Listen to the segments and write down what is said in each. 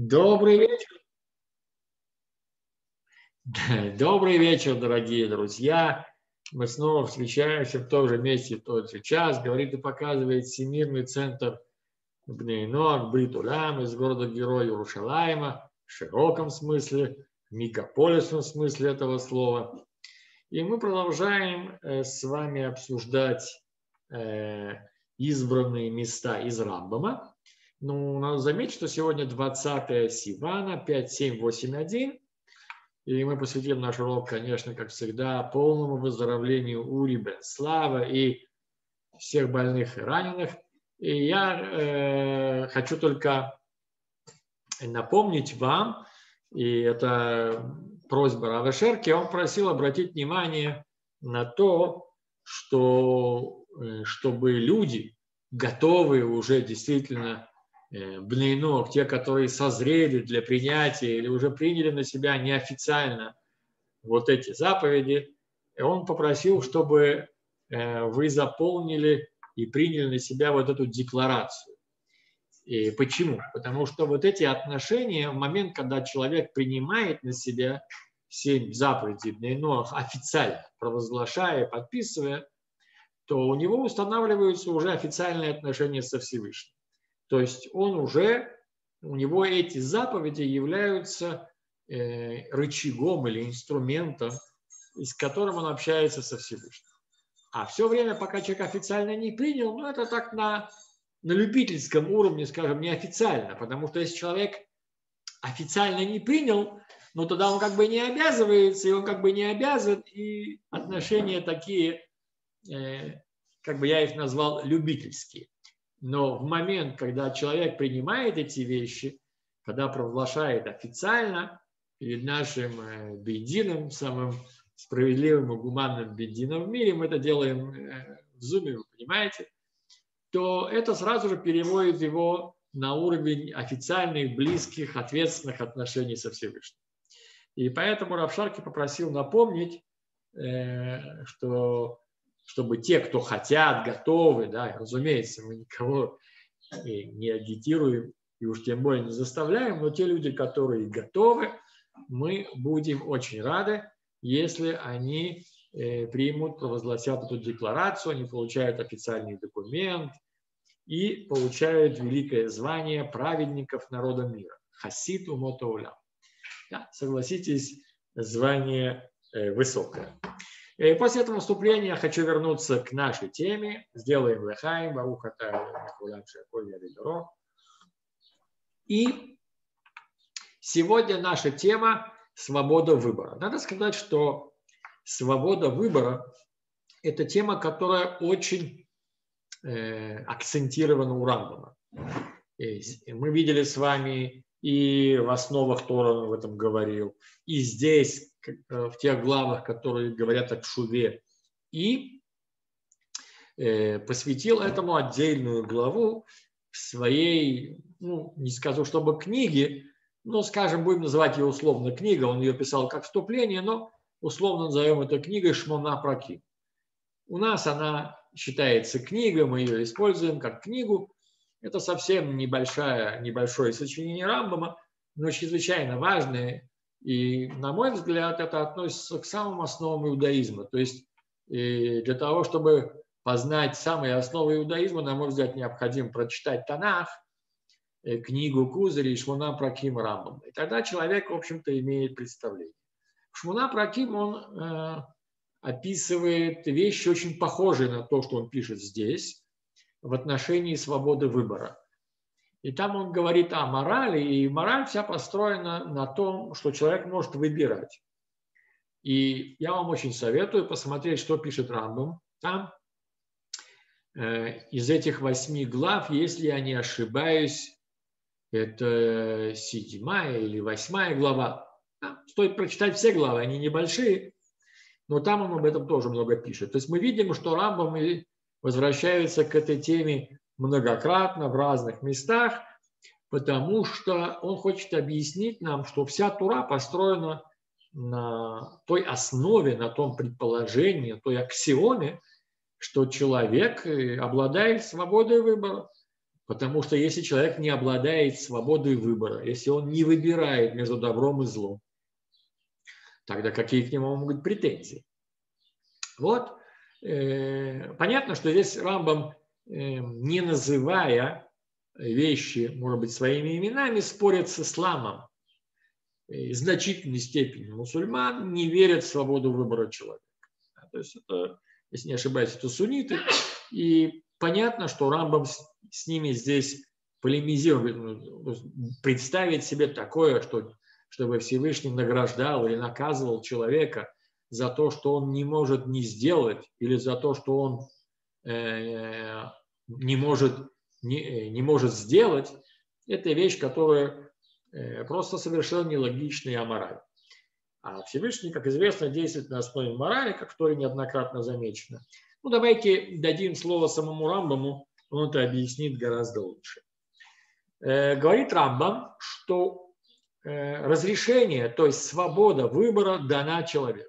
Добрый вечер. Добрый вечер, дорогие друзья. Мы снова встречаемся в том же месте в тот же час. Говорит и показывает Всемирный центр Бнейнок, Бритулям из города-героя Иерушалайма в широком смысле, в мегаполисном смысле этого слова. И мы продолжаем э, с вами обсуждать э, избранные места из Рамбама. Ну, надо заметить, что сегодня 20 Сивана, 5781. И мы посвятим наш урок, конечно, как всегда, полному выздоровлению Ури Бен Слава и всех больных и раненых. И я э, хочу только напомнить вам, и это просьба Рава Шерки, он просил обратить внимание на то, что э, чтобы люди, готовые уже действительно Э, бнейнов, те, которые созрели для принятия или уже приняли на себя неофициально вот эти заповеди, и он попросил, чтобы э, вы заполнили и приняли на себя вот эту декларацию. И почему? Потому что вот эти отношения в момент, когда человек принимает на себя семь заповедей Бнейноах официально, провозглашая, подписывая, то у него устанавливаются уже официальные отношения со Всевышним. То есть он уже, у него эти заповеди являются э, рычагом или инструментом, с которым он общается со Всевышним. А все время, пока человек официально не принял, ну это так на, на любительском уровне, скажем, неофициально, потому что если человек официально не принял, ну тогда он как бы не обязывается, и он как бы не обязан, и отношения такие, э, как бы я их назвал, любительские. Но в момент, когда человек принимает эти вещи, когда провозглашает официально перед нашим э, бедином, самым справедливым и гуманным бедином в мире, мы это делаем э, в зуме, вы понимаете, то это сразу же переводит его на уровень официальных, близких, ответственных отношений со Всевышним. И поэтому Равшарки попросил напомнить, э, что чтобы те, кто хотят, готовы, да, разумеется, мы никого не агитируем и уж тем более не заставляем, но те люди, которые готовы, мы будем очень рады, если они э, примут, провозгласят эту декларацию, они получают официальный документ и получают великое звание праведников народа мира. Хасид умотауля. Да, согласитесь, звание э, высокое. И после этого вступления я хочу вернуться к нашей теме. Сделаем лехаем, барухата, И сегодня наша тема – свобода выбора. Надо сказать, что свобода выбора – это тема, которая очень э, акцентирована у Рамбама. Мы видели с вами и в основах Тора он в этом говорил, и здесь, в тех главах, которые говорят о Чуве, и э, посвятил этому отдельную главу в своей, ну, не скажу, чтобы книге, но, скажем, будем называть ее условно книга, он ее писал как вступление, но условно назовем это книгой Шмона Праки. У нас она считается книгой, мы ее используем как книгу, это совсем небольшое, небольшое сочинение Рамбама, но чрезвычайно важное. И, на мой взгляд, это относится к самым основам иудаизма. То есть для того, чтобы познать самые основы иудаизма, на мой взгляд, необходимо прочитать Танах, э, книгу Кузари и Шмуна Праким Рамбам. И тогда человек, в общем-то, имеет представление. Шмуна Праким, он э, описывает вещи очень похожие на то, что он пишет здесь в отношении свободы выбора. И там он говорит о морали, и мораль вся построена на том, что человек может выбирать. И я вам очень советую посмотреть, что пишет Рамбам. Там э, из этих восьми глав, если я не ошибаюсь, это седьмая или восьмая глава. Стоит прочитать все главы, они небольшие, но там он об этом тоже много пишет. То есть мы видим, что Рамбам возвращаются к этой теме многократно в разных местах, потому что он хочет объяснить нам, что вся Тура построена на той основе, на том предположении, той аксиоме, что человек э, обладает свободой выбора. Потому что если человек не обладает свободой выбора, если он не выбирает между добром и злом, тогда какие к нему могут быть претензии? Вот, э, понятно, что здесь Рамбам, не называя вещи, может быть, своими именами, спорят с исламом. И в значительной степени мусульман не верят в свободу выбора человека. То есть это, если не ошибаюсь, это сунниты. И понятно, что Рамбам с ними здесь полемизирует, ну, представить себе такое, что, чтобы Всевышний награждал или наказывал человека за то, что он не может не сделать, или за то, что он не, может, не, не может сделать, это вещь, которая э, просто совершенно нелогичная и аморальна. А Всевышний, как известно, действует на основе морали, как в Торе неоднократно замечено. Ну, давайте дадим слово самому Рамбаму, он это объяснит гораздо лучше. Э, говорит Рамбам, что э, разрешение, то есть свобода выбора дана человеку.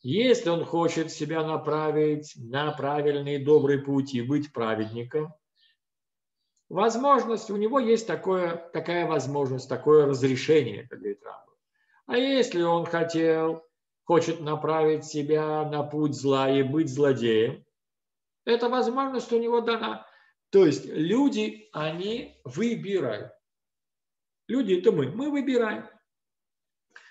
Если он хочет себя направить на правильный добрый путь и быть праведником, возможность, у него есть такое, такая возможность, такое разрешение, как говорит Рамбам. А если он хотел, хочет направить себя на путь зла и быть злодеем, эта возможность у него дана. То есть люди, они выбирают. Люди – это мы. Мы выбираем.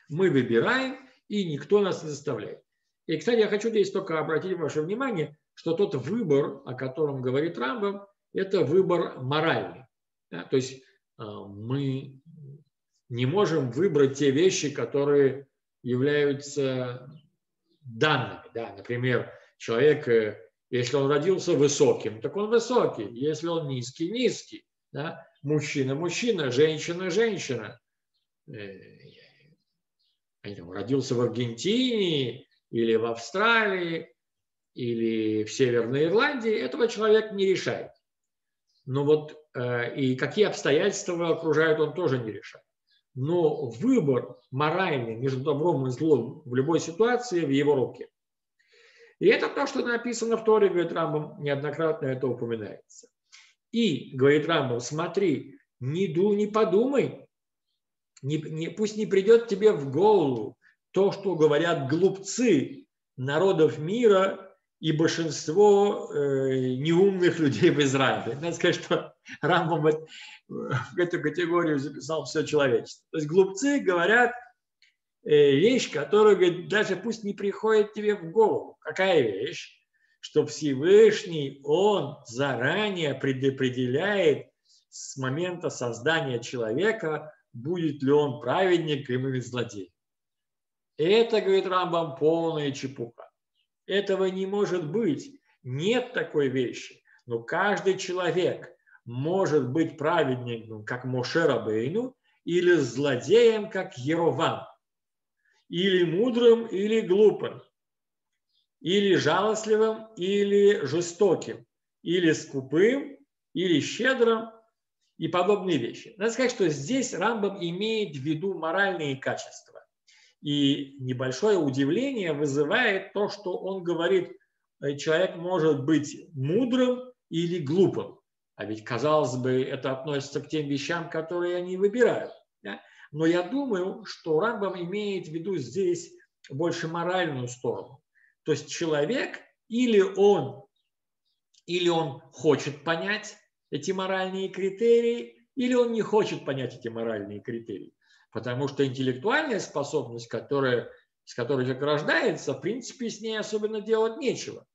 Мы выбираем, и никто нас не заставляет. И, кстати, я хочу здесь только обратить ваше внимание, что тот выбор, о котором говорит Рамбам, это выбор моральный. Да? То есть а, мы не можем выбрать те вещи, которые являются данными. Да? Например, человек э, если он родился высоким, так он высокий. Если он низкий, низкий. Да? Мужчина, мужчина, женщина, женщина. Э, родился в Аргентине или в Австралии или в Северной Ирландии, этого человек не решает. Но вот э, и какие обстоятельства окружают, он тоже не решает. Но выбор моральный между добром и злом в любой ситуации в его руке. И это то, что написано в Торе, говорит Рамбам, неоднократно это упоминается. И, говорит Рамбам, смотри, не, ду, не подумай, не, не, пусть не придет тебе в голову то, что говорят глупцы народов мира и большинство э, неумных людей в Израиле. Надо сказать, что Рамбам в эту категорию записал все человечество. То есть глупцы говорят – Э, вещь, которая говорит, даже пусть не приходит тебе в голову. Какая вещь? Что Всевышний, Он заранее предопределяет с момента создания человека, будет ли он праведником или злодеем. Это, говорит Рамбам, полная чепуха. Этого не может быть. Нет такой вещи. Но каждый человек может быть праведником, как Моше Рабейну, или злодеем, как Еровам или мудрым, или глупым, или жалостливым, или жестоким, или скупым, или щедрым и подобные вещи. Надо сказать, что здесь Рамбам имеет в виду моральные качества. И небольшое удивление вызывает то, что он говорит, э, человек может быть мудрым или глупым. А ведь, казалось бы, это относится к тем вещам, которые они выбирают. Да? Но я думаю, что Рамбам имеет в виду здесь больше моральную сторону. То есть человек или он, или он хочет понять эти моральные критерии, или он не хочет понять эти моральные критерии. Потому что интеллектуальная способность, которая, с которой человек рождается, в принципе, с ней особенно делать нечего.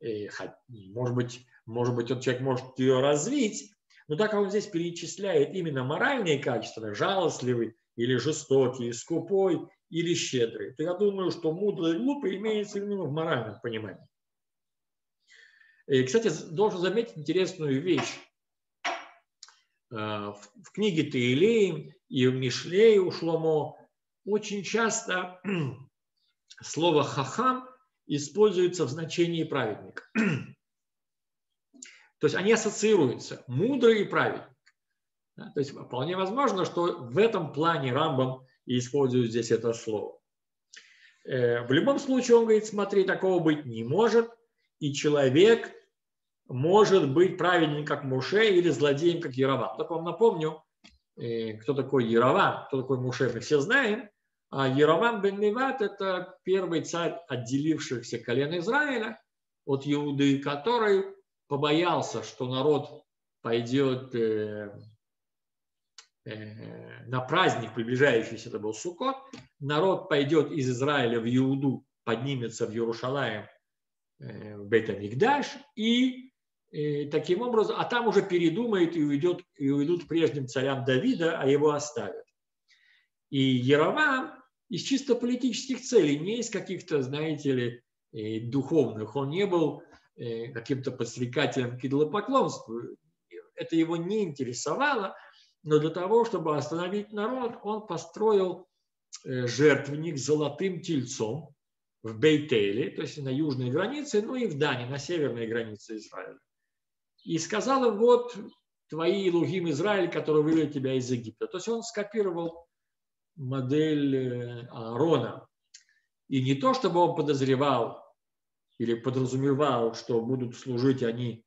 И, может быть, может быть, он человек может ее развить, но так как он здесь перечисляет именно моральные качества, жалостливый или жестокий, скупой или щедрый, то я думаю, что мудрый и глупый имеется именно в моральном понимании. И, кстати, должен заметить интересную вещь. Э, в книге Таилеем и в Мишлее у Шломо очень часто слово «хахам» используется в значении праведника. То есть они ассоциируются, мудрый и праведник. То есть вполне возможно, что в этом плане Рамбам использует здесь это слово. Э, в любом случае, он говорит, смотри, такого быть не может, и человек может быть праведным, как Муше, или злодеем, как Яровам. Так вам напомню, э, кто такой Яровам, кто такой Муше, мы все знаем. А Яровам бен Неват – это первый царь отделившихся колен Израиля от Иуды, который побоялся, что народ пойдет э, э, на праздник, приближающийся, это был Суккот, народ пойдет из Израиля в Иуду, поднимется в Иерушалаем, в Бет-Амигдаш, и и таким образом, а там уже передумает и, уйдет, и уйдут к прежним царям Давида, а его оставят. И Яровам из чисто политических целей, не из каких-то, знаете ли, э, духовных. Он не был э, каким-то подстрекателем к идолопоклонству. Это его не интересовало, но для того, чтобы остановить народ, он построил э, жертвенник с золотым тельцом в Бейтеле, то есть на южной границе, ну и в Дане, на северной границе Израиля и сказал им, вот твои Лугим Израиль, который вывел тебя из Египта. То есть он скопировал модель э, Аарона. И не то, чтобы он подозревал или подразумевал, что будут служить они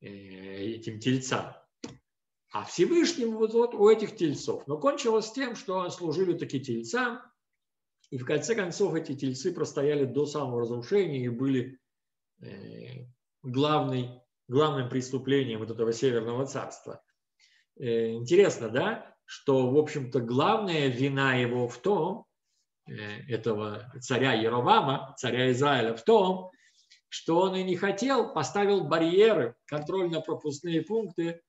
э, этим тельцам, а Всевышним вот, вот у этих тельцов. Но кончилось тем, что служили такие тельцам, и в конце концов эти тельцы простояли до самого разрушения и были э, главной главным преступлением вот этого Северного царства. Э, интересно, да, что, в общем-то, главная вина его в том, э, этого царя Яровама, царя Израиля, в том, что он и не хотел, поставил барьеры, контрольно-пропускные пункты,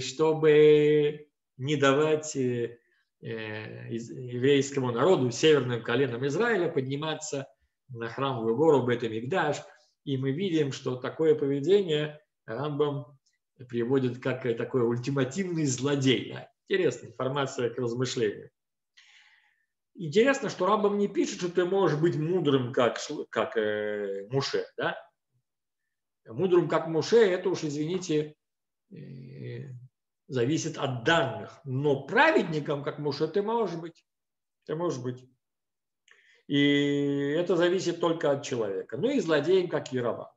чтобы не давать э, еврейскому народу, северным коленам Израиля подниматься на храмовую гору Бет-Мигдаш – и мы видим, что такое поведение Рамбам приводит как такой ультимативный злодей. Интересная информация к размышлению. Интересно, что Рамбам не пишет, что ты можешь быть мудрым, как, как э, Муше. Да? Мудрым, как Муше, это уж, извините, э, зависит от данных. Но праведником, как Муше, ты можешь быть. Ты можешь быть. И это зависит только от человека. Ну и злодеем, как Яровам.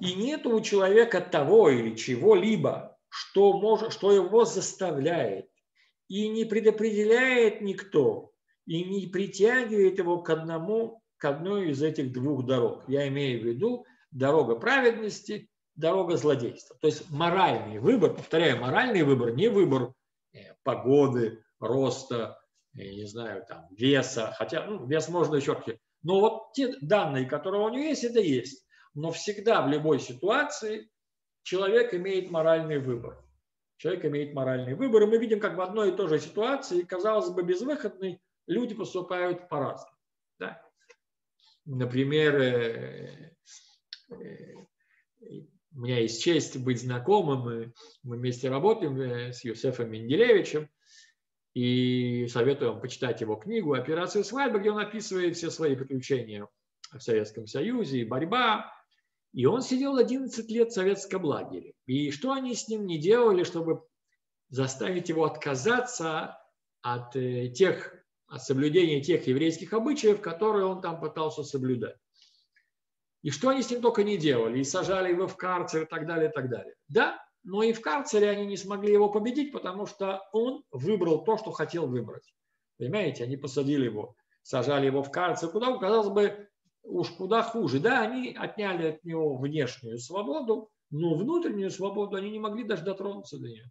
И нет у человека того или чего-либо, что, может, что его заставляет и не предопределяет никто, и не притягивает его к одному, к одной из этих двух дорог. Я имею в виду дорога праведности, дорога злодейства. То есть моральный выбор, повторяю, моральный выбор, не выбор э, погоды, роста, я не знаю, там, веса, хотя ну, вес можно еще Но вот те данные, которые у него есть, это есть. Но всегда в любой ситуации человек имеет моральный выбор. Человек имеет моральный выбор, и мы видим, как в одной и той же ситуации, казалось бы, безвыходной, люди поступают по-разному. Да? Например, э, э, у меня есть честь быть знакомым, мы вместе работаем э, с Юсефом Менделевичем, и советую вам почитать его книгу «Операция свадьба», где он описывает все свои приключения в Советском Союзе и борьба. И он сидел 11 лет в советском лагере. И что они с ним не делали, чтобы заставить его отказаться от э, тех от соблюдения тех еврейских обычаев, которые он там пытался соблюдать. И что они с ним только не делали, и сажали его в карцер и так далее, и так далее. Да, но и в карцере они не смогли его победить, потому что он выбрал то, что хотел выбрать. Понимаете, они посадили его, сажали его в карцер, куда, казалось бы, уж куда хуже. Да, они отняли от него внешнюю свободу, но внутреннюю свободу они не могли даже дотронуться до нее.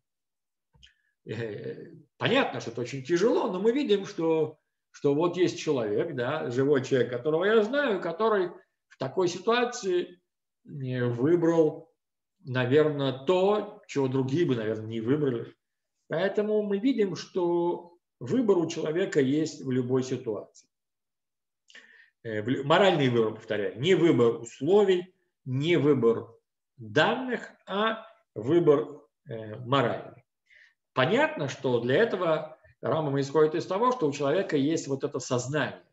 Э, понятно, что это очень тяжело, но мы видим, что, что вот есть человек, да, живой человек, которого я знаю, который в такой ситуации э, выбрал наверное, то, чего другие бы, наверное, не выбрали. Поэтому мы видим, что выбор у человека есть в любой ситуации. Э, моральный выбор, повторяю, не выбор условий, не выбор данных, а выбор э, моральный. Понятно, что для этого Рамам исходит из того, что у человека есть вот это сознание.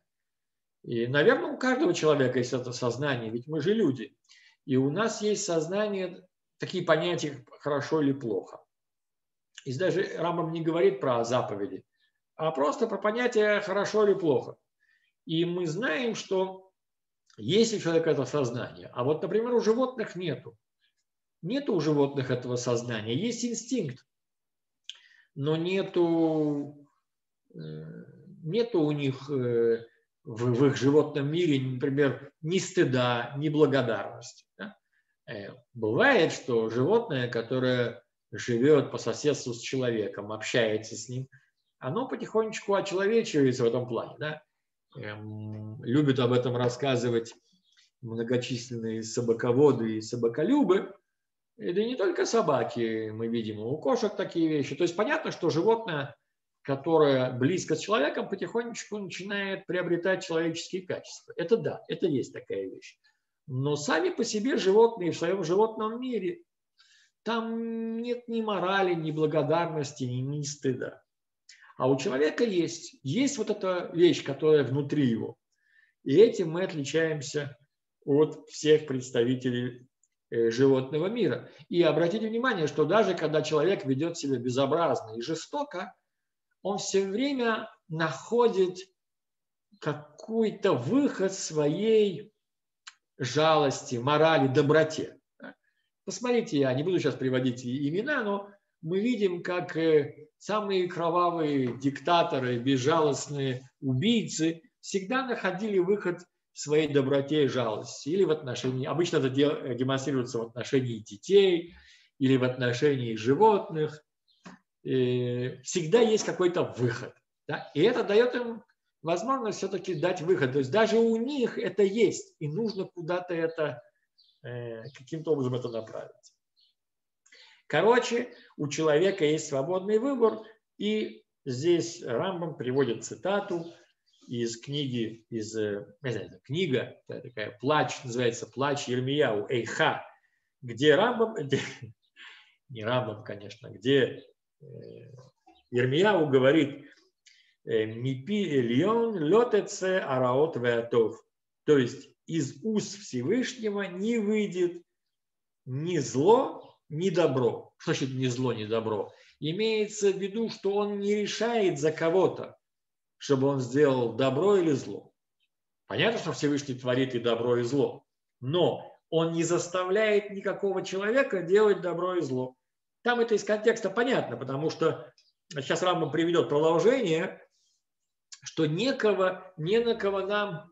И, наверное, у каждого человека есть это сознание, ведь мы же люди. И у нас есть сознание такие понятия, как хорошо или плохо. И даже Рамбам не говорит про заповеди, а просто про понятие хорошо или плохо. И мы знаем, что Есть у человека это сознание. А вот, например, у животных нету. Нету у животных этого сознания. Есть инстинкт, но нету, э, нету у них э, в, в их животном мире, например, ни стыда, ни благодарности. Да? Э, бывает, что животное, которое живет по соседству с человеком, общается с ним, оно потихонечку очеловечивается в этом плане. Да? Эм, любят об этом рассказывать многочисленные собаководы и собаколюбы. Это не только собаки, мы видим, у кошек такие вещи. То есть понятно, что животное, которое близко с человеком, потихонечку начинает приобретать человеческие качества. Это да, это есть такая вещь. Но сами по себе животные в своем животном мире, там нет ни морали, ни благодарности, ни, ни стыда. А у человека есть. Есть вот эта вещь, которая внутри его. И этим мы отличаемся от всех представителей э, животного мира. И обратите внимание, что даже когда человек ведет себя безобразно и жестоко, он все время находит какой-то выход своей жалости, морали, доброте. Посмотрите, я не буду сейчас приводить имена, но мы видим, как э, самые кровавые диктаторы, безжалостные убийцы всегда находили выход в своей доброте и жалости. Или в отношении, обычно это демонстрируется в отношении детей или в отношении животных. И всегда есть какой-то выход. Да? И это дает им возможность все-таки дать выход. То есть даже у них это есть, и нужно куда-то это, э, каким-то образом это направить. Короче, у человека есть свободный выбор, и здесь Рамбам приводит цитату из книги, из, э, не знаю, книга, такая плач, называется «Плач Ермияу Эйха», где Рамбам, где, не Рамбам, конечно, где э, Ермияу говорит «Мипи эльон летеце араот веатов», то есть из уст Всевышнего не выйдет ни зло, ни добро. Что значит ни зло, ни добро? Имеется в виду, что он не решает за кого-то, чтобы он сделал добро или зло. Понятно, что Всевышний творит и добро, и зло. Но он не заставляет никакого человека делать добро и зло. Там это из контекста понятно, потому что сейчас Рамбам приведет продолжение, что некого, не на кого нам,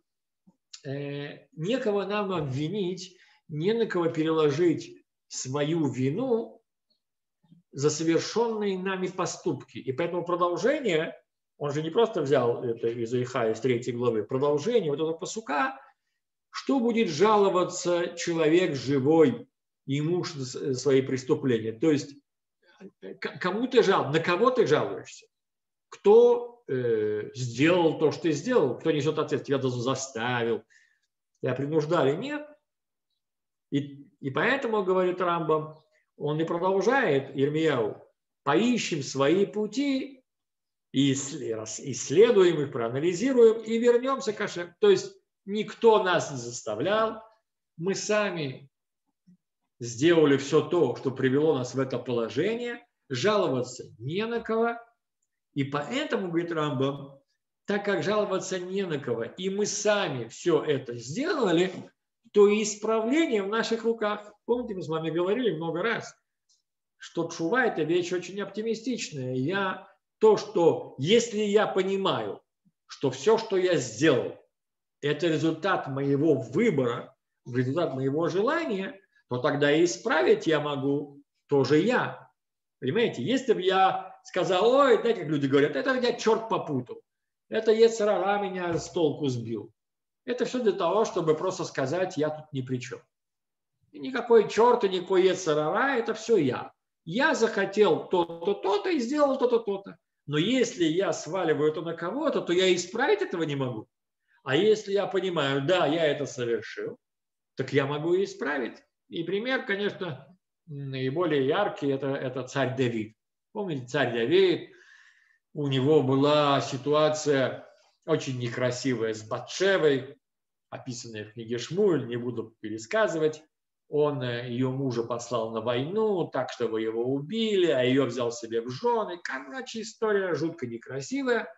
э, некого нам обвинить, не на кого переложить свою вину за совершенные нами поступки. И поэтому продолжение, он же не просто взял это из Иха, из третьей главы, продолжение вот этого посука, что будет жаловаться человек живой ему свои преступления. То есть кому ты жал, на кого ты жалуешься? Кто э, сделал то, что ты сделал? Кто несет ответственность? Тебя даже заставил, тебя принуждали? Нет. И и поэтому, говорит Рамбам, он и продолжает Ирмияу, поищем свои пути, исследуем их, проанализируем и вернемся к Ашем. То есть никто нас не заставлял, мы сами сделали все то, что привело нас в это положение, жаловаться не на кого. И поэтому, говорит Рамбам, так как жаловаться не на кого, и мы сами все это сделали, то и исправление в наших руках. Помните, мы с вами говорили много раз, что чува – это вещь очень оптимистичная. Я то, что если я понимаю, что все, что я сделал, это результат моего выбора, результат моего желания, то тогда и исправить я могу тоже я. Понимаете, если бы я сказал, ой, да, как люди говорят, это я черт попутал, это Ецарара меня с толку сбил. Это все для того, чтобы просто сказать, я тут ни при чем. И никакой черт и никакой Ецарара, это все я. Я захотел то-то, то-то и сделал то-то, то-то. Но если я сваливаю это на кого-то, то я исправить этого не могу. А если я понимаю, да, я это совершил, так я могу и исправить. И пример, конечно, наиболее яркий, это, это царь Давид. Помните, царь Давид, у него была ситуация очень некрасивая с Батшевой, описанная в книге Шмуль, не буду пересказывать. Он э, ее мужа послал на войну, так, чтобы его убили, а ее взял себе в жены. Короче, история жутко некрасивая.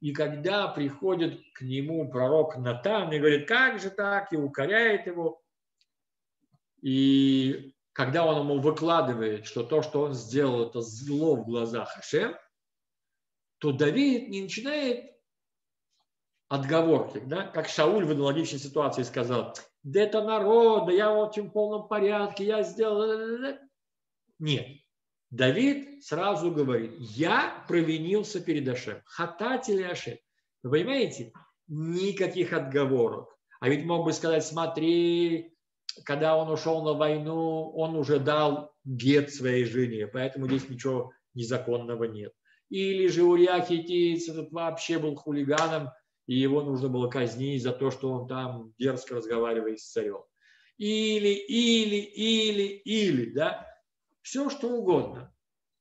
И когда приходит к нему пророк Натан и говорит, как же так, и укоряет его, и когда он ему выкладывает, что то, что он сделал, это зло в глазах Хашем, то Давид не начинает отговорки, да, как Шауль в аналогичной ситуации сказал, да это народ, да я в очень полном порядке, я сделал... Нет. Давид сразу говорит, я провинился перед Ашем. Хатать или Ашем. Вы понимаете? Никаких отговорок. А ведь мог бы сказать, смотри, когда он ушел на войну, он уже дал гет своей жене, поэтому здесь ничего незаконного нет. Или же Урия этот вообще был хулиганом, и его нужно было казнить за то, что он там дерзко разговаривает с царем. Или, или, или, или, да, все что угодно.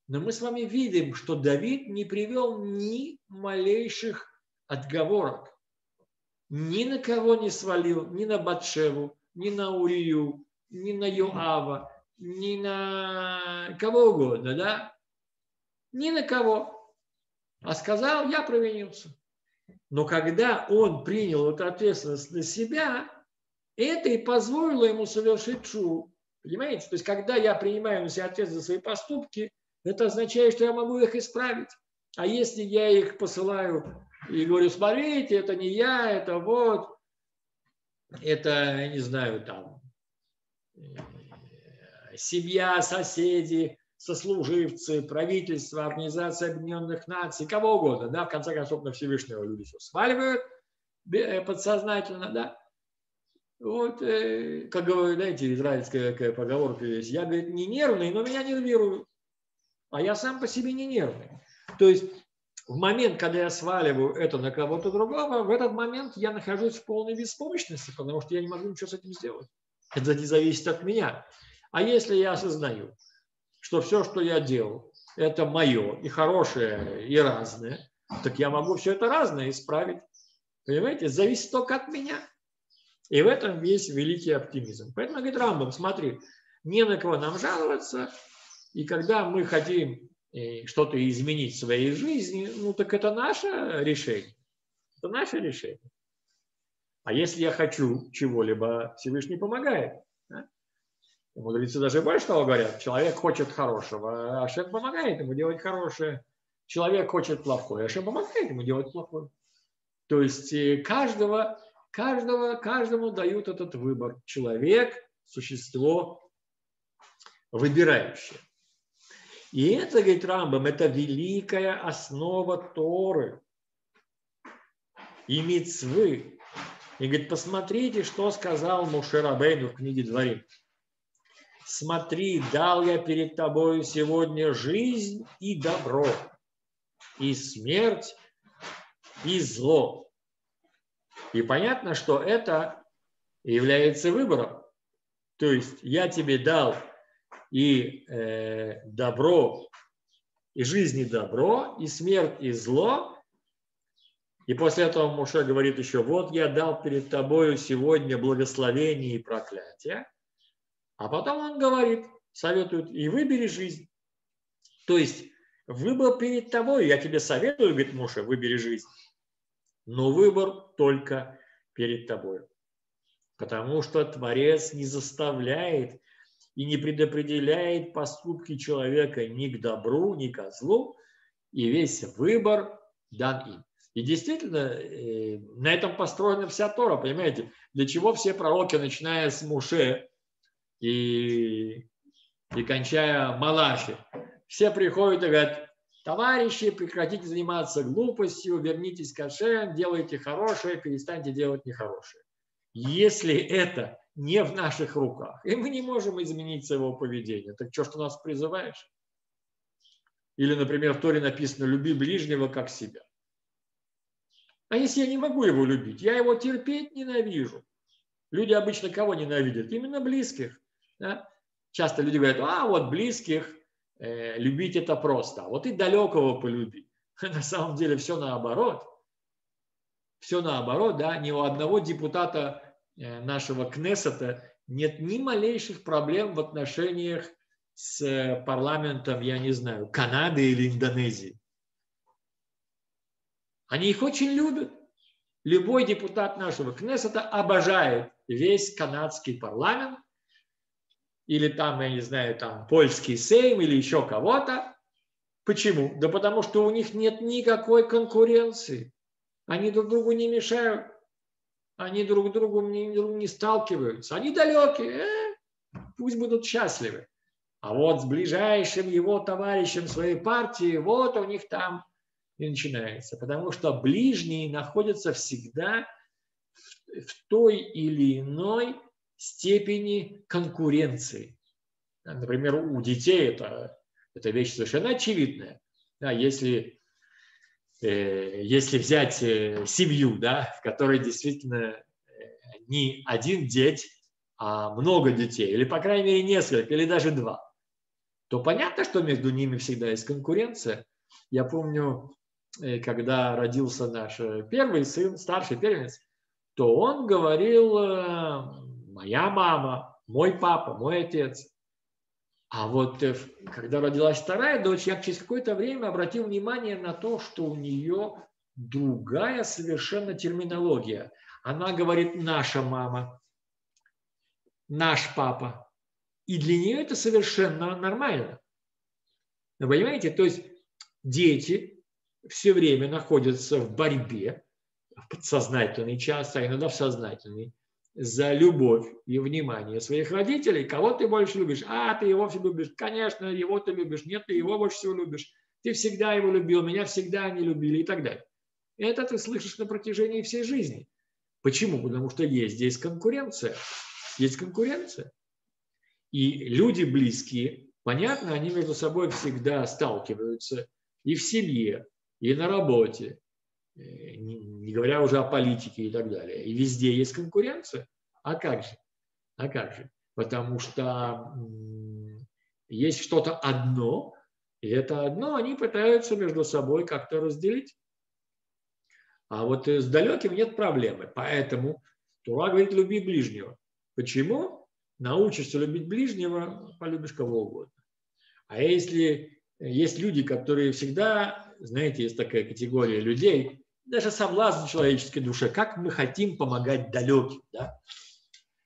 Но мы с вами видим, что Давид не привел ни малейших отговорок. Ни на кого не свалил, ни на Батшеву, ни на Урию, ни на Юава, ни на кого угодно, да? Ни на кого. А сказал, я провинился. Но когда он принял эту ответственность на себя, это и позволило ему совершить шу. Понимаете? То есть, когда я принимаю на себя ответственность за свои поступки, это означает, что я могу их исправить. А если я их посылаю и говорю, смотрите, это не я, это вот, это, я не знаю, там, э, семья, соседи, сослуживцы, правительство, Организация Объединенных Наций, кого угодно, да, в конце концов на Всевышнего люди все сваливают э, подсознательно, да. Вот, э, как говорят, знаете, израильская какая поговорка есть, я, говорит, не нервный, но меня нервируют, а я сам по себе не нервный. То есть в момент, когда я сваливаю это на кого-то другого, в этот момент я нахожусь в полной беспомощности, потому что я не могу ничего с этим сделать. Это не зависит от меня. А если я осознаю, что все, что я делал, это мое, и хорошее, и разное, так я могу все это разное исправить. Понимаете? Зависит только от меня. И в этом весь великий оптимизм. Поэтому говорит Рамбам, смотри, не на кого нам жаловаться, и когда мы хотим что-то изменить в своей жизни, ну так это наше решение. Это наше решение. А если я хочу чего-либо, Всевышний помогает. Да? Мудрецы даже больше того говорят, человек хочет хорошего, а Шем помогает ему делать хорошее. Человек хочет плохое, а Шем помогает ему делать плохое. То есть э, каждого, каждого, каждому дают этот выбор. Человек – существо выбирающее. И это, говорит Рамбам, это великая основа Торы и мицвы. И говорит, посмотрите, что сказал Мушерабейну в книге Дворим. Смотри, дал я перед тобою сегодня жизнь и добро, и смерть, и зло. И понятно, что это является выбором. То есть я тебе дал и э, добро, и жизнь и добро, и смерть и зло. И после этого Муше говорит еще, вот я дал перед тобою сегодня благословение и проклятие. А потом он говорит, советует, и выбери жизнь. То есть выбор перед тобой, я тебе советую, говорит Муше, выбери жизнь. Но выбор только перед тобой. Потому что Творец не заставляет и не предопределяет поступки человека ни к добру, ни к злу, и весь выбор дан им. И действительно, э, на этом построена вся Тора, понимаете? Для чего все пророки, начиная с Муше и, и кончая Малахи, все приходят и говорят, товарищи, прекратите заниматься глупостью, вернитесь к Ашем, делайте хорошее, перестаньте делать нехорошее. Если это не в наших руках. И мы не можем изменить своего поведения. Так что ж ты нас призываешь? Или, например, в Торе написано «люби ближнего, как себя». А если я не могу его любить? Я его терпеть ненавижу. Люди обычно кого ненавидят? Именно близких. Да? Часто люди говорят, а вот близких э, любить это просто. А вот и далекого полюби. На самом деле все наоборот. Все наоборот, да, ни у одного депутата нашего Кнессета нет ни малейших проблем в отношениях с э, парламентом, я не знаю, Канады или Индонезии. Они их очень любят. Любой депутат нашего Кнессета обожает весь канадский парламент, или там, я не знаю, там польский сейм, или еще кого-то. Почему? Да потому что у них нет никакой конкуренции. Они друг другу не мешают. Они друг другу не, не сталкиваются. Они далекие. Э, пусть будут счастливы. А вот с ближайшим его товарищем своей партии, вот у них там и начинается. Потому что ближние находятся всегда в той или иной степени конкуренции. Например, у детей это, это вещь совершенно очевидная. Да, если, если взять э, семью, да, в которой действительно э, не один деть, а много детей, или, по крайней мере, несколько, или даже два, то понятно, что между ними всегда есть конкуренция. Я помню, э, когда родился наш э, первый сын, старший первенец, то он говорил, э, моя мама, мой папа, мой отец. А вот когда родилась вторая дочь, я через какое-то время обратил внимание на то, что у нее другая совершенно терминология. Она говорит «наша мама», «наш папа», и для нее это совершенно нормально. Вы понимаете? То есть дети все время находятся в борьбе, в подсознательной части, а иногда в сознательной, за любовь и внимание своих родителей. Кого ты больше любишь? А, ты его все любишь. Конечно, его ты любишь. Нет, ты его больше всего любишь. Ты всегда его любил, меня всегда не любили и так далее. Это ты слышишь на протяжении всей жизни. Почему? Потому что есть здесь конкуренция. Есть конкуренция. И люди близкие, понятно, они между собой всегда сталкиваются и в семье, и на работе, не говоря уже о политике и так далее. И везде есть конкуренция. А как же? А как же? Потому что есть что-то одно, и это одно они пытаются между собой как-то разделить. А вот с далеким нет проблемы. Поэтому Тура говорит, люби ближнего. Почему? научишься любить ближнего, полюбишь кого угодно. А если есть люди, которые всегда, знаете, есть такая категория людей, даже соблазн человеческой душе, как мы хотим помогать далеким. Да?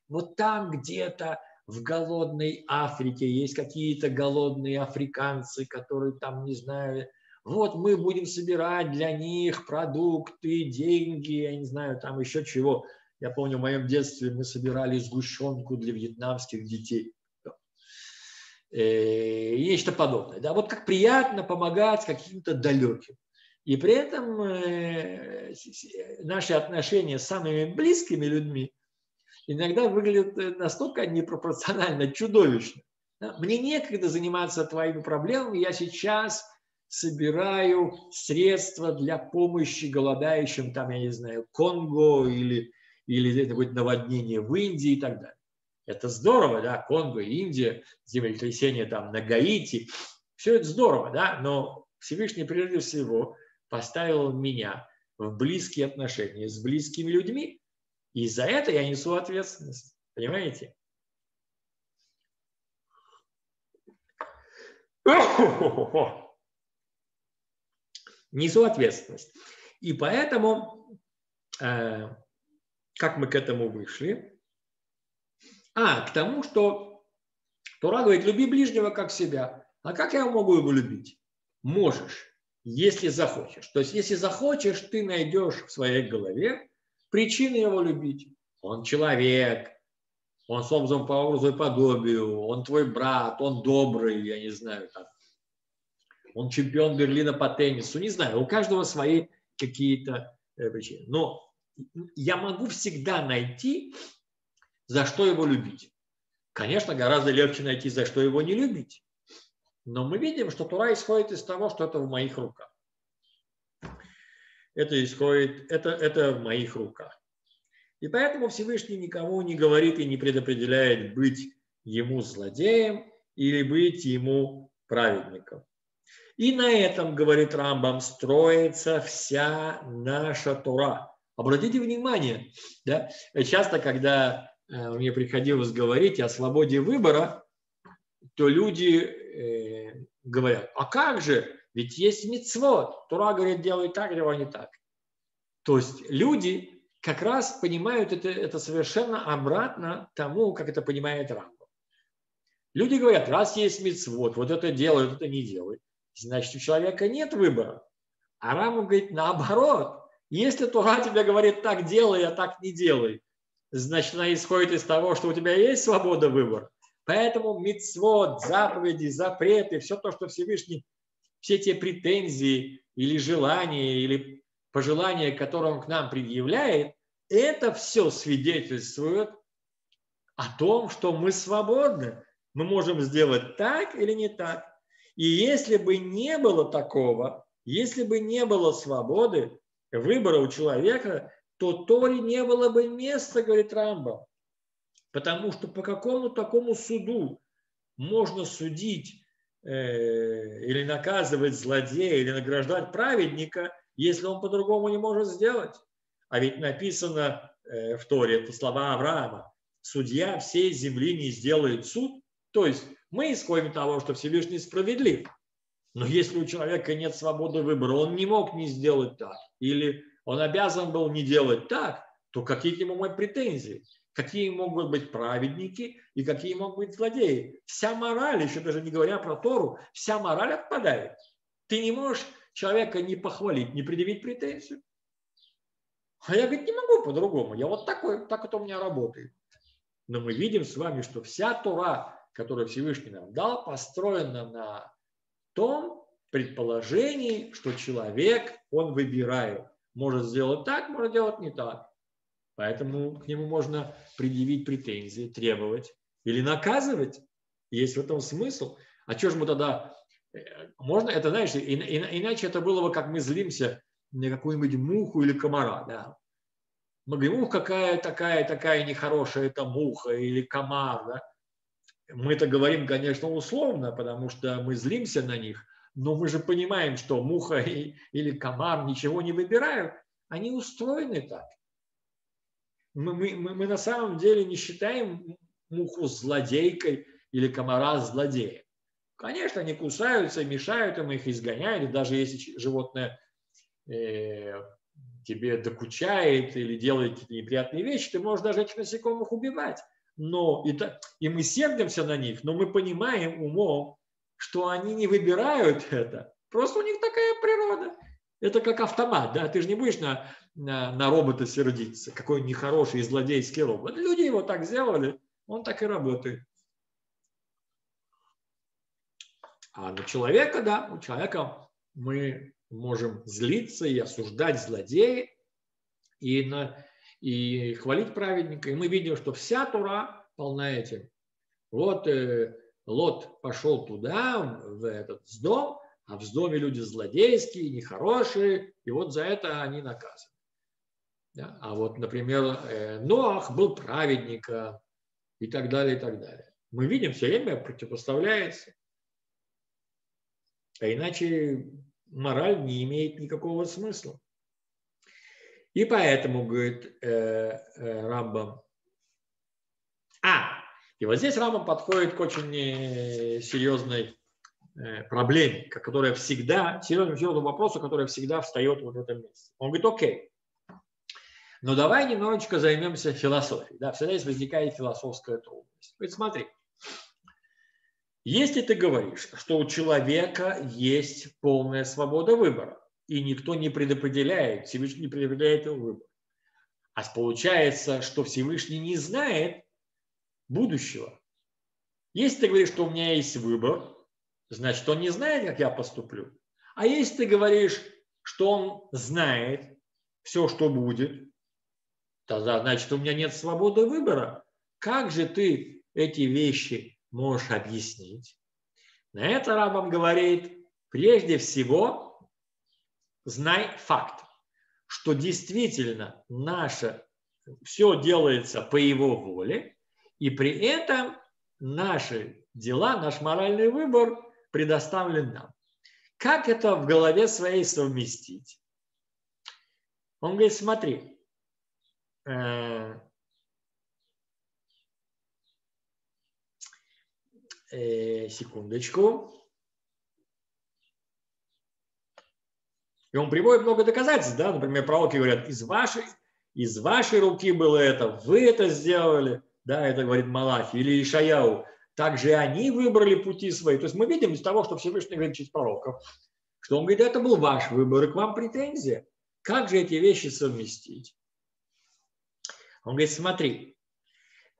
Вот там где-то в голодной Африке есть какие-то голодные африканцы, которые там, не знаю, вот мы будем собирать для них продукты, деньги, я не знаю, там еще чего. Я помню, в моем детстве мы собирали сгущенку для вьетнамских детей. Э, и нечто подобное. Да? Вот как приятно помогать каким-то далеким. И при этом э, наши отношения с самыми близкими людьми иногда выглядят настолько непропорционально чудовищно. Мне некогда заниматься твоими проблемами, я сейчас собираю средства для помощи голодающим, там, я не знаю, Конго или или это будет наводнение в Индии и так далее. Это здорово, да, Конго, Индия, землетрясение там на Гаити. Все это здорово, да, но Всевышний прежде всего поставил меня в близкие отношения с близкими людьми, и за это я несу ответственность. Понимаете? Несу ответственность. И поэтому э, как мы к этому вышли? А, к тому, что Тура говорит, люби ближнего как себя. А как я могу его любить? Можешь, если захочешь. То есть, если захочешь, ты найдешь в своей голове причины его любить. Он человек, он создан по образу и подобию, он твой брат, он добрый, я не знаю, там. он чемпион Берлина по теннису, не знаю, у каждого свои какие-то э, причины. Но я могу всегда найти, за что его любить. Конечно, гораздо легче найти, за что его не любить. Но мы видим, что Тура исходит из того, что это в моих руках. Это исходит, это, это в моих руках. И поэтому Всевышний никому не говорит и не предопределяет быть ему злодеем или быть ему праведником. И на этом, говорит Рамбам, строится вся наша Тура. Обратите внимание, да, часто, когда э, мне приходилось говорить о свободе выбора, то люди э, говорят, а как же, ведь есть мецвод. Тура говорит, делай так, делай не так. То есть люди как раз понимают это, это совершенно обратно тому, как это понимает Рамбам. Люди говорят, раз есть мецвод, вот это делай, вот это не делай, значит, у человека нет выбора. А Рамбам говорит, наоборот, если Тура тебе говорит, так делай, а так не делай, значит, она исходит из того, что у тебя есть свобода выбора. Поэтому мицвод, заповеди, запреты, все то, что Всевышний, все те претензии или желания, или пожелания, которые он к нам предъявляет, это все свидетельствует о том, что мы свободны. Мы можем сделать так или не так. И если бы не было такого, если бы не было свободы выбора у человека, то Торе не было бы места, говорит Рамба. Потому что по какому такому суду можно судить э, или наказывать злодея, или награждать праведника, если он по-другому не может сделать? А ведь написано э, в Торе, это слова Авраама, судья всей земли не сделает суд. То есть мы исходим того, что Всевышний справедлив. Но если у человека нет свободы выбора, он не мог не сделать так, или он обязан был не делать так, то какие к нему мои претензии? Какие могут быть праведники и какие могут быть злодеи? Вся мораль, еще даже не говоря про Тору, вся мораль отпадает. Ты не можешь человека не похвалить, не предъявить претензию. А я, говорит, не могу по-другому. Я вот такой, так это у меня работает. Но мы видим с вами, что вся Тора, которую Всевышний нам дал, построена на том предположении, что человек, он выбирает. Может сделать так, может делать не так. Поэтому к нему можно предъявить претензии, требовать или наказывать. Есть в этом смысл. А что же мы тогда... Э, можно, это знаешь, иначе это было бы, как мы злимся на какую-нибудь муху или комара. Да? Мы говорим, ух, какая такая, такая нехорошая эта муха или комар. Да? Мы это говорим, конечно, условно, потому что мы злимся на них, но мы же понимаем, что муха или комар ничего не выбирают. Они устроены так. Мы, мы, мы на самом деле не считаем муху злодейкой или комара злодеем. Конечно, они кусаются, мешают, мы их изгоняем. даже если животное э, тебе докучает или делает неприятные вещи, ты можешь даже этих насекомых убивать но и, и мы сердимся на них, но мы понимаем умом, что они не выбирают это. Просто у них такая природа. Это как автомат, да, ты же не будешь на, на, на робота сердиться, какой нехороший злодейский робот. Люди его так сделали, он так и работает. А на человека, да, у человека мы можем злиться и осуждать злодея, и на, и хвалить праведника. И мы видим, что вся Тура полна этим. Вот э, Лот пошел туда, в этот дом, а в доме люди злодейские, нехорошие, и вот за это они наказаны. Да? А вот, например, э, Ноах был праведником и так далее, и так далее. Мы видим, все время противопоставляется. А иначе мораль не имеет никакого смысла. И поэтому, говорит э, э, Рамбам, а, и вот здесь Рамбам подходит к очень э, серьезной проблеме, которая всегда, серьезному вопросу, который всегда встает вот в этом месте. Он говорит, окей, но давай немножечко займемся философией. Да, всегда здесь возникает философская трудность. Ведь смотри, если ты говоришь, что у человека есть полная свобода выбора, и никто не предопределяет, Всевышний не предопределяет его выбор. А получается, что Всевышний не знает будущего. Если ты говоришь, что у меня есть выбор, значит, он не знает, как я поступлю. А если ты говоришь, что он знает все, что будет, тогда значит, у меня нет свободы выбора. Как же ты эти вещи можешь объяснить? На это Рабам говорит, прежде всего, знай факт, что действительно наше все делается по его воле, и при этом наши дела, наш моральный выбор предоставлен нам. Как это в голове своей совместить? Он говорит, смотри, э, э, секундочку. И он приводит много доказательств, да, например, пророки говорят, из вашей, из вашей руки было это, вы это сделали, да, это говорит Малахи, или Ишаяу, также они выбрали пути свои. То есть мы видим из того, что Всевышний говорит через пророков, что он говорит, это был ваш выбор, и к вам претензия. Как же эти вещи совместить? Он говорит, смотри,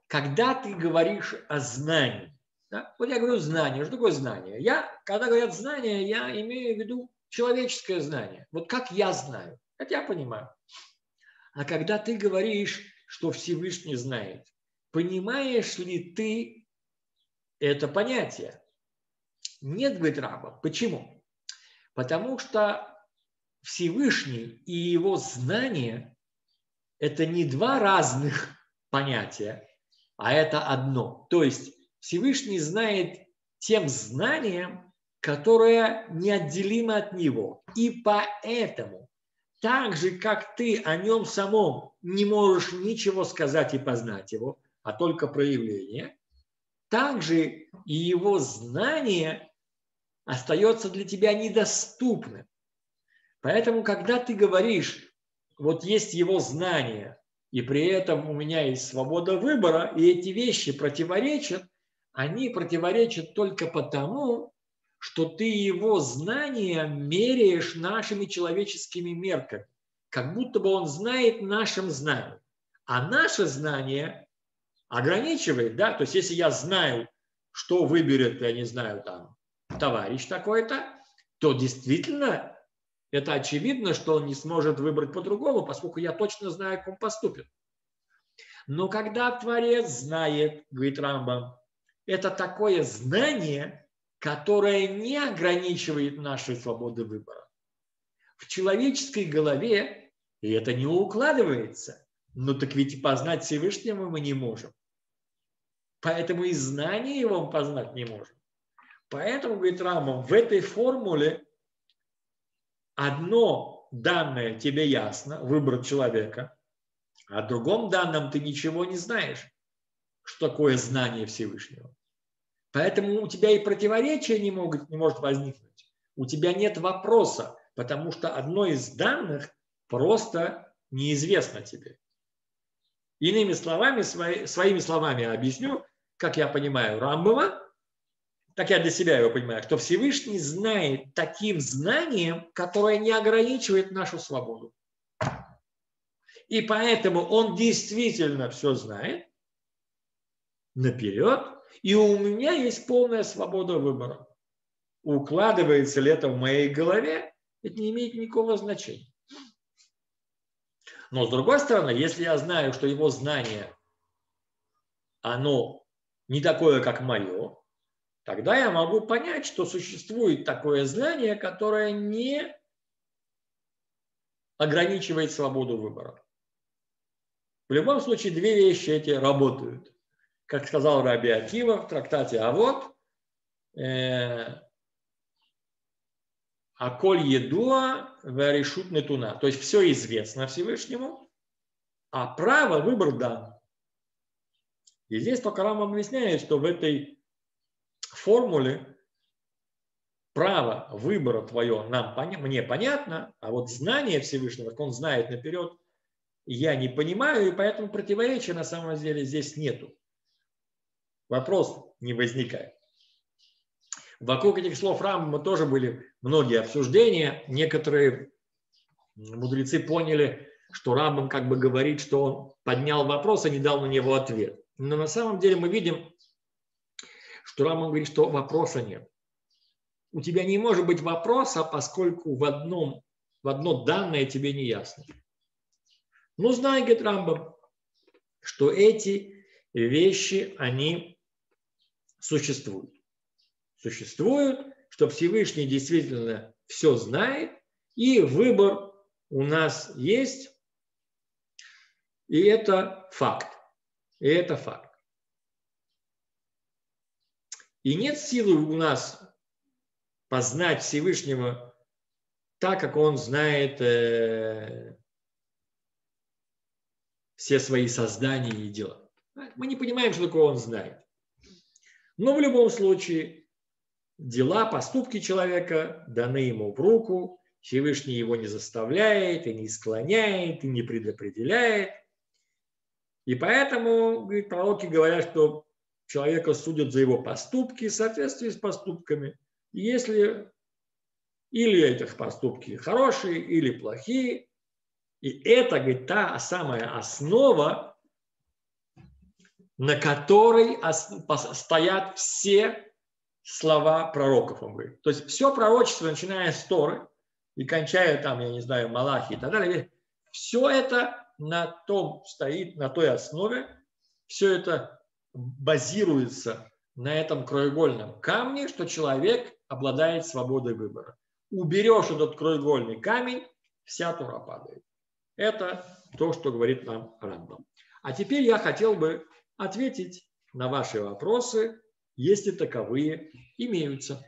когда ты говоришь о знании, да, вот я говорю знание, что такое знание? Я, когда говорят знание, я имею в виду человеческое знание. Вот как я знаю, это я понимаю. А когда ты говоришь, что Всевышний знает, понимаешь ли ты это понятие? Нет, говорит раба. Почему? Потому что Всевышний и его знание – это не два разных понятия, а это одно. То есть Всевышний знает тем знанием, которое неотделимо от него. И поэтому, так же, как ты о нем самом не можешь ничего сказать и познать его, а только проявление, также и его знание остается для тебя недоступным. Поэтому, когда ты говоришь, вот есть его знание, и при этом у меня есть свобода выбора, и эти вещи противоречат, они противоречат только потому, что ты его знания меряешь нашими человеческими мерками, как будто бы он знает нашим знанием. А наше знание ограничивает, да, то есть если я знаю, что выберет, я не знаю, там, товарищ такой-то, то действительно это очевидно, что он не сможет выбрать по-другому, поскольку я точно знаю, как он поступит. Но когда Творец знает, говорит Рамбам, это такое знание, которое не ограничивает нашей свободы выбора. В человеческой голове и это не укладывается. Но так ведь и познать Всевышнего мы не можем. Поэтому и знание его мы познать не можем. Поэтому, говорит Рамбам, в этой формуле одно данное тебе ясно, выбор человека, а о другом данном ты ничего не знаешь, что такое знание Всевышнего. Поэтому у тебя и противоречия не, могут, не может возникнуть. У тебя нет вопроса, потому что одно из данных просто неизвестно тебе. Иными словами, свои, своими словами объясню, как я понимаю Рамбова, так я для себя его понимаю, что Всевышний знает таким знанием, которое не ограничивает нашу свободу. И поэтому он действительно все знает наперед, и у меня есть полная свобода выбора. Укладывается ли это в моей голове, это не имеет никакого значения. Но с другой стороны, если я знаю, что его знание, оно не такое, как мое, тогда я могу понять, что существует такое знание, которое не ограничивает свободу выбора. В любом случае, две вещи эти работают. Как сказал Раби Акива в трактате «А вот», э, Аколь едуа варешут нетуна. То есть все известно Всевышнему, а право выбор дан. И здесь только Рамам объясняет, что в этой формуле право выбора твое нам, мне понятно, а вот знание Всевышнего, он знает наперед, я не понимаю, и поэтому противоречия на самом деле здесь нету. Вопрос не возникает. Вокруг этих слов Рамбама тоже были многие обсуждения. Некоторые мудрецы поняли, что Рамбам как бы говорит, что он поднял вопрос, а не дал на него ответ. Но на самом деле мы видим, что Раман говорит, что вопроса нет. У тебя не может быть вопроса, поскольку в, одном, в одно данное тебе не ясно. Ну, знай, говорит Рамбам, что эти вещи, они существуют. Существуют, что Всевышний действительно все знает, и выбор у нас есть, и это факт. И это факт. И нет силы у нас познать Всевышнего так, как он знает э, все свои создания и дела. Мы не понимаем, что такое он знает. Но в любом случае дела, поступки человека даны ему в руку, Всевышний его не заставляет, и не склоняет, и не предопределяет. И поэтому говорит, пророки говорят, что человека судят за его поступки в соответствии с поступками. Если или этих поступки хорошие, или плохие, и это, говорит, та самая основа, на которой стоят все слова пророков, он говорит. То есть все пророчество, начиная с Торы и кончая там, я не знаю, Малахи и так далее, все это на том стоит, на той основе, все это базируется на этом краеугольном камне, что человек обладает свободой выбора. Уберешь этот краеугольный камень, вся Тура падает. Это то, что говорит нам Рамбам. А теперь я хотел бы ответить на ваши вопросы, если таковые имеются.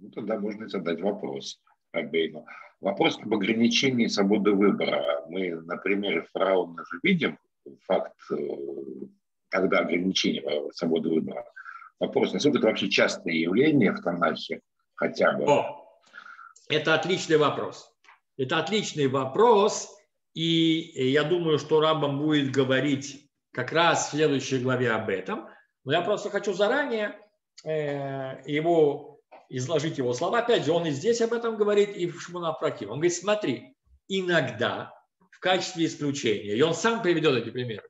Ну, тогда можно задать вопрос Рабейну. Вопрос об ограничении свободы выбора. Мы на примере фараона же видим факт, э, когда ограничение свободы выбора. Вопрос, насколько это вообще частое явление в Танахе хотя бы? О, это отличный вопрос. Это отличный вопрос, и я думаю, что Рамбам будет говорить как раз в следующей главе об этом. Но я просто хочу заранее э, его изложить его слова. Опять же, он и здесь об этом говорит, и в Шмунапраким. Он говорит, смотри, иногда в качестве исключения, и он сам приведет эти примеры,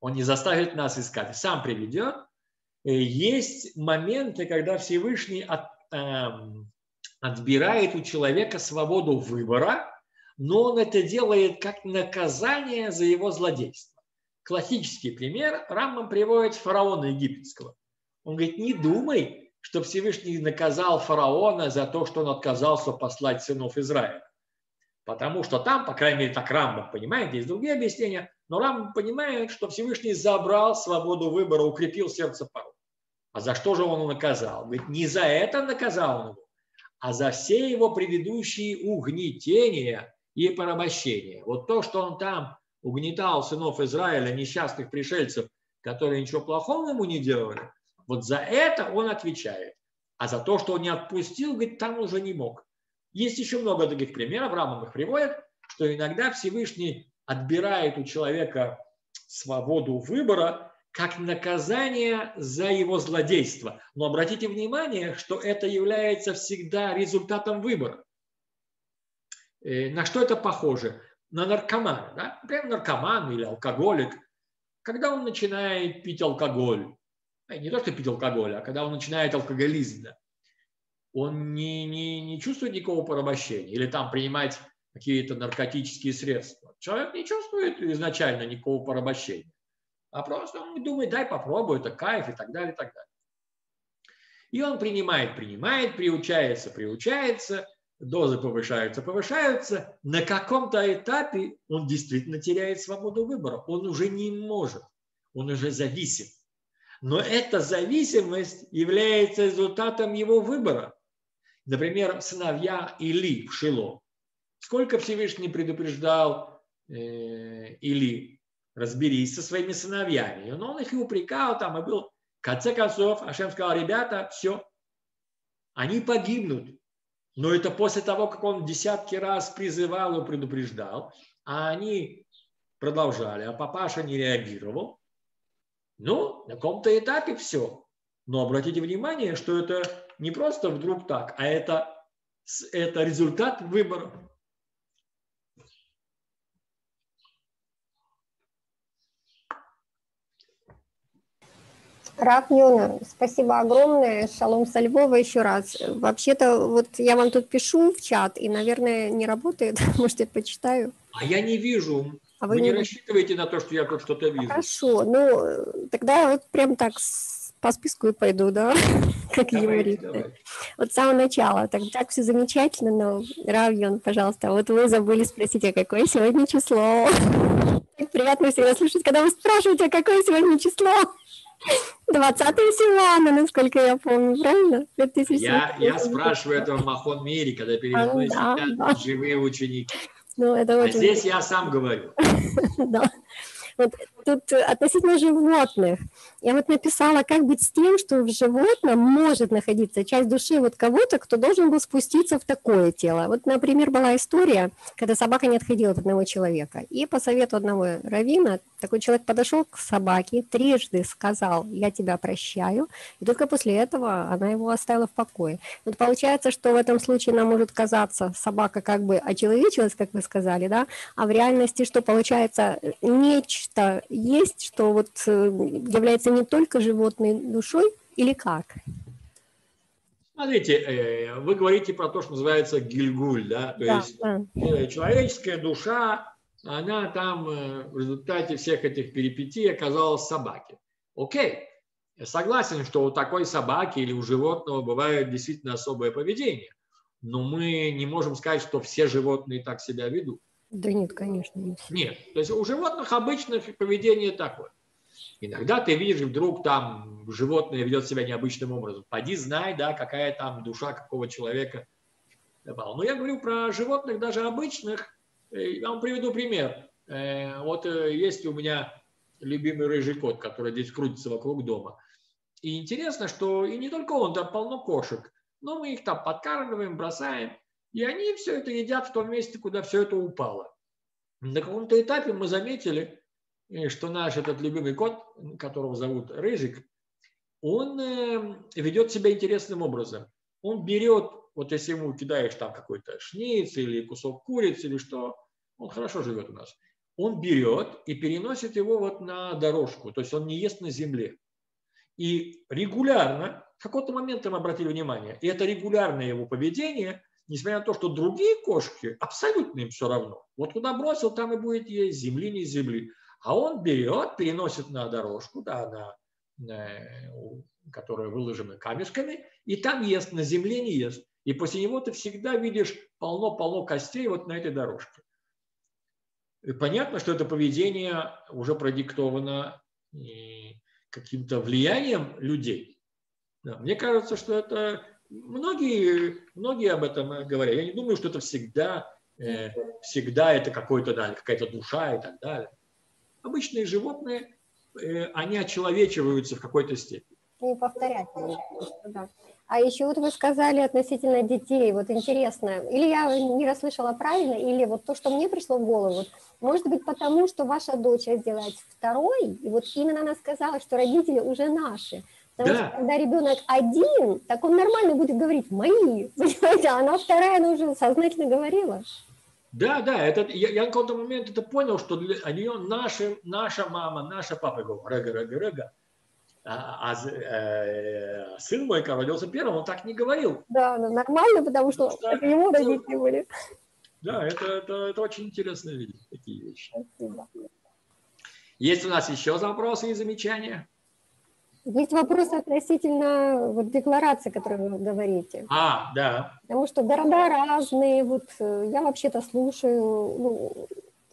он не заставит нас искать, сам приведет, э, есть моменты, когда Всевышний от, эм, отбирает у человека свободу выбора, но он это делает как наказание за его злодейство. Классический пример Рамбам приводит фараона египетского. Он говорит, не думай, что Всевышний наказал фараона за то, что он отказался послать сынов Израиля. Потому что там, по крайней мере, так Рамбам понимает, есть другие объяснения, но Рамбам понимает, что Всевышний забрал свободу выбора, укрепил сердце фараона. А за что же он наказал? Говорит, не за это наказал он его, а за все его предыдущие угнетения и порабощения. Вот то, что он там угнетал сынов Израиля, несчастных пришельцев, которые ничего плохого ему не делали, вот за это он отвечает. А за то, что он не отпустил, говорит, там уже не мог. Есть еще много других примеров, Рамам их приводит, что иногда Всевышний отбирает у человека свободу выбора как наказание за его злодейство. Но обратите внимание, что это является всегда результатом выбора. Э, на что это похоже? На наркомана. Да? Например, наркоман или алкоголик. Когда он начинает пить алкоголь, не то, что пить алкоголь, а когда он начинает алкоголизм, да, он не, не, не чувствует никакого порабощения или там принимать какие-то наркотические средства. Человек не чувствует изначально никакого порабощения а просто он думает, дай попробую, это кайф и так далее, и так далее. И он принимает, принимает, приучается, приучается, дозы повышаются, повышаются. На каком-то этапе он действительно теряет свободу выбора. Он уже не может, он уже зависим. Но эта зависимость является результатом его выбора. Например, сыновья Или в Шило. Сколько Всевышний предупреждал э, Или разберись со своими сыновьями. Но он их и упрекал там, и был. В конце концов, Ашем сказал, ребята, все, они погибнут. Но это после того, как он десятки раз призывал и предупреждал, а они продолжали, а папаша не реагировал. Ну, на каком-то этапе все. Но обратите внимание, что это не просто вдруг так, а это, это результат выбора. Раф Юна, спасибо огромное. Шалом со Львова еще раз. Вообще-то, вот я вам тут пишу в чат, и, наверное, не работает. Может, я почитаю. А я не вижу. А вы, вы не, не рассчитываете на то, что я тут что-то вижу? Хорошо. Ну, тогда вот прям так по списку и пойду, да? как юморист. Вот с самого начала. Так, так все замечательно, но, Равьон, пожалуйста, вот вы забыли спросить, а какое сегодня число? Так приятно всегда слушать, когда вы спрашиваете, а какое сегодня число? 20 Силана, насколько я помню, правильно? Я, я спрашиваю этого Махон Мири, когда передо мной а, сидят да. живые ученики. Ну, это а очень... здесь я сам говорю. да. Вот тут относительно животных. Я вот написала, как быть с тем, что в животном может находиться часть души вот кого-то, кто должен был спуститься в такое тело. Вот, например, была история, когда собака не отходила от одного человека. И по совету одного равина такой человек подошел к собаке, трижды сказал, я тебя прощаю, и только после этого она его оставила в покое. Вот получается, что в этом случае нам может казаться, собака как бы очеловечилась, как вы сказали, да, а в реальности что получается, нечто есть, что вот э, является не только животной душой, или как? Смотрите, э, вы говорите про то, что называется гильгуль, да, то да, есть да. Э, человеческая душа она там в результате всех этих перипетий оказалась собаки. Окей, я согласен, что у такой собаки или у животного бывает действительно особое поведение, но мы не можем сказать, что все животные так себя ведут. Да нет, конечно. Нет, нет. то есть у животных обычно поведение такое. Иногда ты видишь, вдруг там животное ведет себя необычным образом. Поди знай, да, какая там душа какого человека. Но я говорю про животных даже обычных, Э, я вам приведу пример. Э, вот э, есть у меня любимый рыжий кот, который здесь крутится вокруг дома. И интересно, что и не только он, там полно кошек, но мы их там подкармливаем, бросаем, и они все это едят в том месте, куда все это упало. На каком-то этапе мы заметили, что наш этот любимый кот, которого зовут Рыжик, он ведет себя интересным образом. Он берет вот если ему кидаешь там какой-то шниц или кусок курицы или что, он хорошо живет у нас. Он берет и переносит его вот на дорожку, то есть он не ест на земле. И регулярно, в какой-то момент мы обратили внимание, и это регулярное его поведение, несмотря на то, что другие кошки, абсолютно им все равно. Вот куда бросил, там и будет есть, земли не земли. А он берет, переносит на дорожку, да, на, которая выложена камешками, и там ест, на земле не ест. И после него ты всегда видишь полно-полно костей вот на этой дорожке. И понятно, что это поведение уже продиктовано каким-то влиянием людей. Да, мне кажется, что это многие, многие об этом говорят. Я не думаю, что это всегда, э, всегда это какой-то, да, какая-то душа и так далее. Обычные животные, э, они очеловечиваются в какой-то степени. И повторять. Да. А еще вот вы сказали относительно детей, вот интересно, или я не расслышала правильно, или вот то, что мне пришло в голову, вот, может быть потому, что ваша дочь сделать второй, и вот именно она сказала, что родители уже наши, Потому да. что когда ребенок один, так он нормально будет говорить «мои», понимаете, а она вторая, она уже сознательно говорила. Да, да, это, я, я на какой-то момент это понял, что для нее наша, наша мама, наша папа, говорю, рега, рега, рега, а, а э, сын мой, когда родился первым, он так не говорил. Да, ну, нормально, потому что, потому это его родители были. Да, это, это, это очень интересно видеть такие вещи. Спасибо. Есть у нас еще вопросы и замечания? Есть вопросы относительно вот, декларации, которую вы говорите. А, да. Потому что города разные. Вот э, я вообще-то слушаю, ну,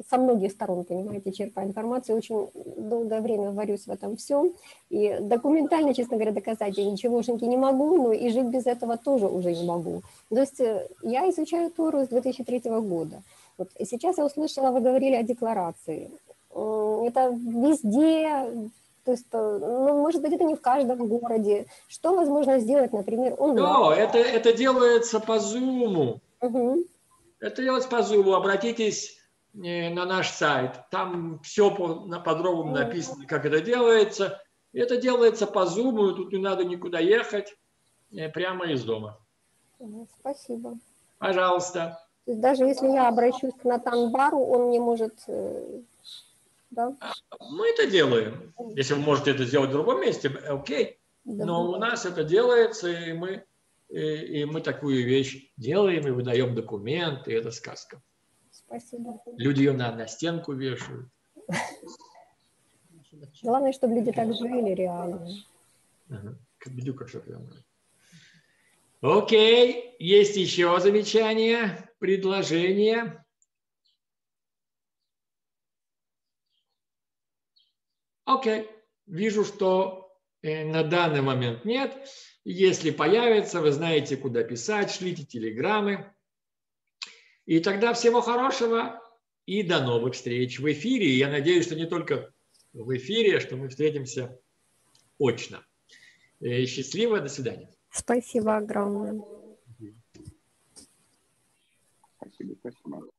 со многих сторон, понимаете, черпаю информацию, очень долгое время варюсь в этом всем, и документально, честно говоря, доказать я ничегошеньки не могу, но и жить без этого тоже уже не могу. То есть э, я изучаю Тору с 2003 года. Вот сейчас я услышала, вы говорили о декларации. Это везде, то есть, э, ну, может быть, это не в каждом городе. Что возможно сделать, например, онлайн? О, это, это делается по Zoom. Угу. Это делается по Zoom. Обратитесь на наш сайт. Там все подробно написано, как это делается. Это делается по зуму, тут не надо никуда ехать, э, прямо из дома. Спасибо. Пожалуйста. Даже если я обращусь к Натанбару, он не может... Да? Мы это делаем. Если вы можете это сделать в другом месте, окей. Но у нас это делается, и мы, и, и мы такую вещь делаем, и выдаем документы, и это сказка. Спасибо. Люди ее на, на стенку вешают. Главное, чтобы люди так жили реально. Бедюка, что прям. Окей, есть еще замечания, предложения? Окей, вижу, что э, на данный момент нет. Если появится, вы знаете, куда писать, шлите телеграммы. И тогда всего хорошего и до новых встреч в эфире. Я надеюсь, что не только в эфире, что мы встретимся очно. Э, счастливо, до свидания. Спасибо огромное. Спасибо, спасибо.